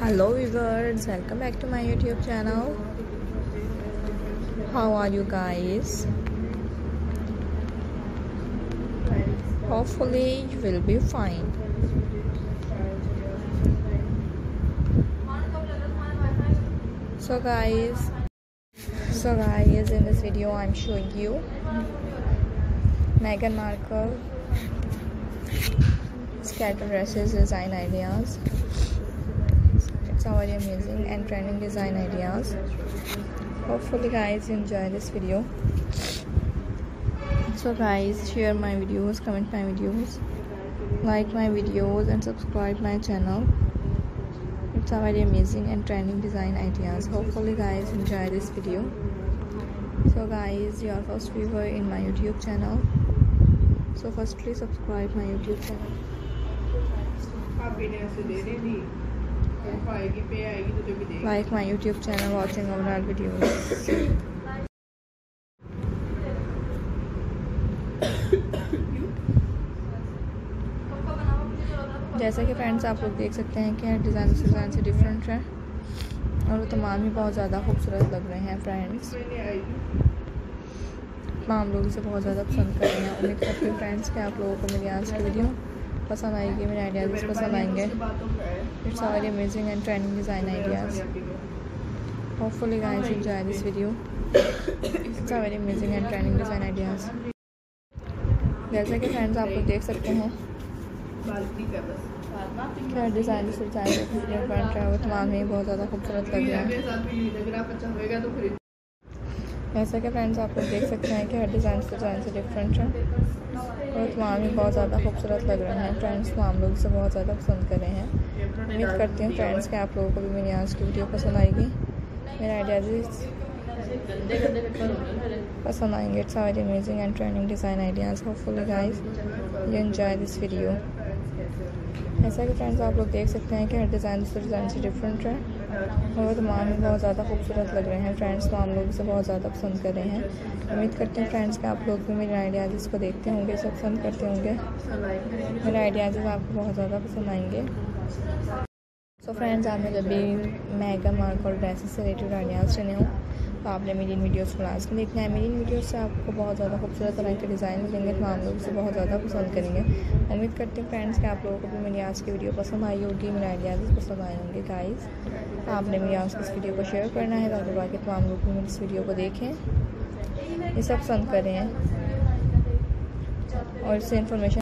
hello viewers. Welcome back to my youtube channel. How are you guys? Hopefully you will be fine. So guys so guys in this video i'm showing you Meghan Markle scatter dresses design ideas it's very amazing and trending design ideas. Hopefully guys enjoy this video. So guys share my videos comment my videos like my videos and subscribe my channel. It's a very amazing and trending design ideas. Hopefully guys enjoy this video. So guys your first viewer in my youtube channel. So firstly subscribe my youtube channel like my youtube channel watching our videos. जैसा कि friends आप लोग देख सकते हैं कि design से design से डिफरेंट है। और वो तमाम ही बहुत ज़्यादा खूबसूरत लग रहे हैं फ्रेंड्स तमाम लोग इसे बहुत ज़्यादा पसंद कर रहे हैं। उम्मीद करती हूँ फ्रेंड्स कि आप लोगों को मेरी आज की वीडियो पसंद आएगी मेरे आइडियाज़ पसंद आएँगे। It's are very amazing and trending design ideas hopefully guys enjoy this video it's are very amazing and trending design ideas जैसे कि फ्रेंड्स आप लोग देख सकते हैं क्या डिज़ाइन है वो तमाम ही बहुत ज़्यादा खूबसूरत लग रहा है। जैसा कि फ्रेंड्स आप लोग देख सकते हैं कि हर डिज़ाइन से डिज़ाइन से डिफरेंट है। और तमाम ही बहुत ज़्यादा खूबसूरत लग रहे हैं। फ्रेंड्स तमाम लोग इसे बहुत ज़्यादा पसंद कर रहे हैं। उम्मीद करती हूँ फ्रेंड्स कि आप लोगों को भी मेरी आज की वीडियो पसंद आएगी। मेरे आइडियाज़ पसंद आएँगे। It's very amazing and trending design ideas hopefully guys you enjoy this video ऐसा कि फ्रेंड्स आप लोग देख सकते हैं कि हर डिज़ाइन से डिज़ाइन से डिफरेंट है। और तमाम बहुत ज़्यादा खूबसूरत लग रहे हैं। फ्रेंड्स तो हम लोग इसे बहुत ज़्यादा पसंद कर रहे हैं। उम्मीद करते हैं फ्रेंड्स के आप लोग भी मेरे आइडियाज़ इसको देखते होंगे, इसे पसंद करते होंगे। मेरे आइडियाज़ आपको बहुत ज़्यादा पसंद आएँगे। सो फ्रेंड्स आपने जब भी मेगा मार्क और ड्रेसेस से रिलेटेड आइडियाज़ चुने हों तो आपने मेरी इन वीडियोज़ को लास्ट में देखना है मेरी इन वीडियोज़ से आपको बहुत ज़्यादा खूबसूरत तरह के डिज़ाइन मिलेंगे तो आप लोग इसे बहुत ज़्यादा पसंद करेंगे। उम्मीद करती हूँ फ्रेंड्स कि आप लोगों को भी मेरी आज की वीडियो पसंद आई होगी, मेरे आइडियाज़ पसंद आए होंगे गाइस आपने मेरी आज इस वीडियो को शेयर करना है, ताकि बाकी तमाम लोग भी मेरी इस वीडियो को देखें। इसे पसंद करें। और इससे इन्फॉर्मेशन